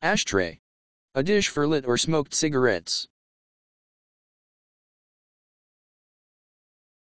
Ashtray. A dish for lit or smoked cigarettes.